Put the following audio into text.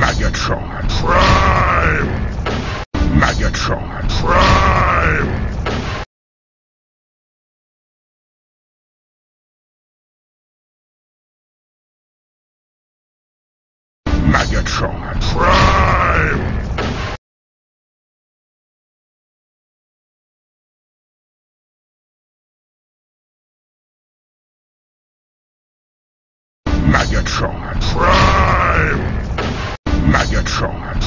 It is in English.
Megatron Prime! Megatron Prime! Megatron Prime! Megatron Prime! Prime!